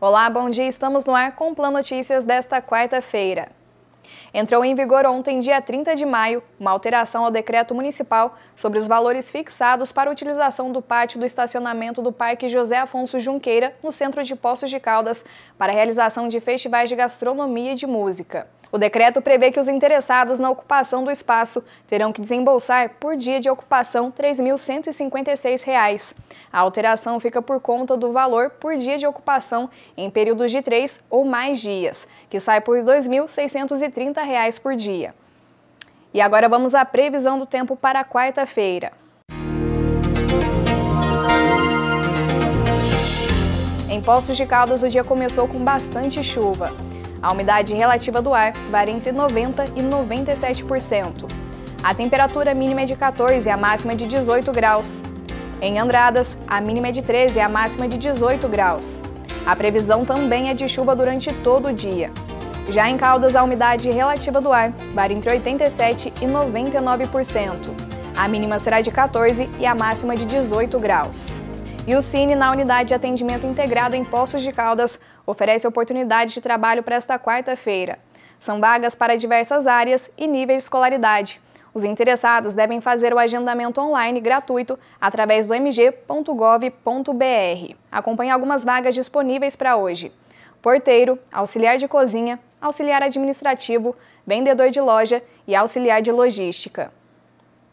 Olá, bom dia. Estamos no ar com o Plano Notícias desta quarta-feira. Entrou em vigor ontem, dia 30 de maio, uma alteração ao decreto municipal sobre os valores fixados para a utilização do pátio do estacionamento do Parque José Afonso Junqueira, no centro de Poços de Caldas, para a realização de festivais de gastronomia e de música. O decreto prevê que os interessados na ocupação do espaço terão que desembolsar por dia de ocupação R$ 3.156. A alteração fica por conta do valor por dia de ocupação em períodos de três ou mais dias, que sai por R$ 2.630 por dia. E agora vamos à previsão do tempo para quarta-feira. Em Poços de Caldas, o dia começou com bastante chuva. A umidade relativa do ar varia entre 90% e 97%. A temperatura mínima é de 14 e a máxima de 18 graus. Em Andradas, a mínima é de 13 e a máxima de 18 graus. A previsão também é de chuva durante todo o dia. Já em Caldas, a umidade relativa do ar varia entre 87% e 99%. A mínima será de 14 e a máxima de 18 graus. E o Cine, na unidade de atendimento integrado em Poços de Caldas, oferece oportunidade de trabalho para esta quarta-feira. São vagas para diversas áreas e níveis de escolaridade. Os interessados devem fazer o agendamento online gratuito através do mg.gov.br. Acompanhe algumas vagas disponíveis para hoje: porteiro, auxiliar de cozinha, auxiliar administrativo, vendedor de loja e auxiliar de logística.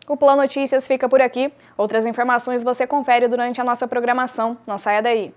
O Plano Notícias fica por aqui. Outras informações você confere durante a nossa programação. Não saia daí.